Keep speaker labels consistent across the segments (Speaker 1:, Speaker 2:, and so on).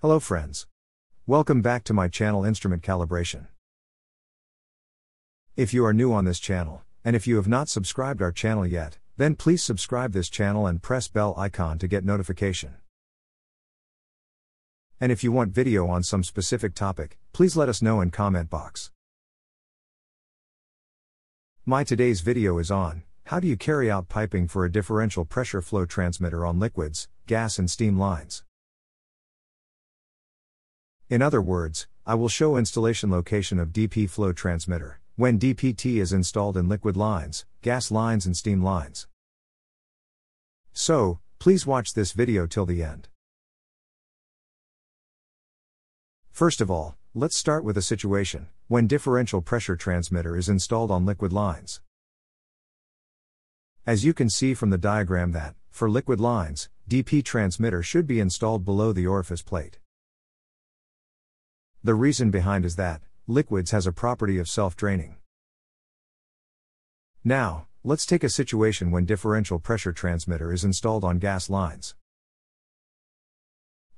Speaker 1: Hello friends. Welcome back to my channel Instrument Calibration. If you are new on this channel, and if you have not subscribed our channel yet, then please subscribe this channel and press bell icon to get notification. And if you want video on some specific topic, please let us know in comment box. My today's video is on how do you carry out piping for a differential pressure flow transmitter on liquids, gas and steam lines. In other words, I will show installation location of DP flow transmitter when DPT is installed in liquid lines, gas lines and steam lines. So, please watch this video till the end. First of all, let's start with a situation when differential pressure transmitter is installed on liquid lines. As you can see from the diagram that, for liquid lines, DP transmitter should be installed below the orifice plate. The reason behind is that, liquids has a property of self-draining. Now, let's take a situation when differential pressure transmitter is installed on gas lines.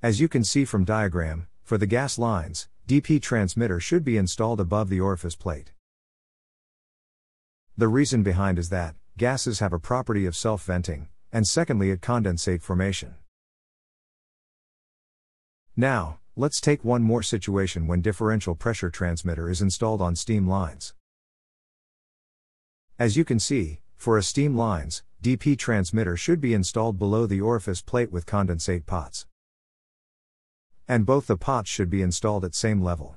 Speaker 1: As you can see from diagram, for the gas lines, DP transmitter should be installed above the orifice plate. The reason behind is that, gases have a property of self-venting, and secondly at condensate formation. Now, let's take one more situation when differential pressure transmitter is installed on steam lines. As you can see, for a steam lines, DP transmitter should be installed below the orifice plate with condensate pots. And both the pots should be installed at same level.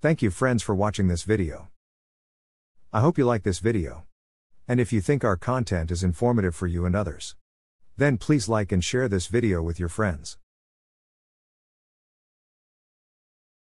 Speaker 1: Thank you friends for watching this video. I hope you like this video. And if you think our content is informative for you and others, then please like and share this video with your friends.